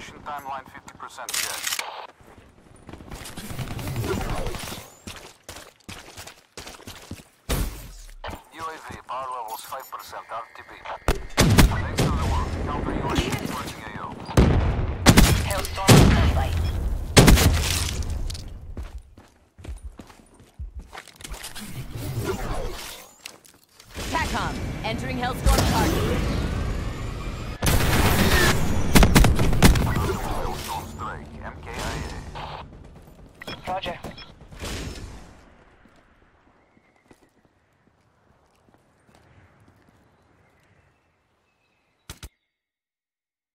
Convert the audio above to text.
timeline 50% check. UAV, power levels 5% RTB. Thanks to the world. Counter UAV approaching AO. Hellstorm standby. TACCOM, entering Hellstorm Roger.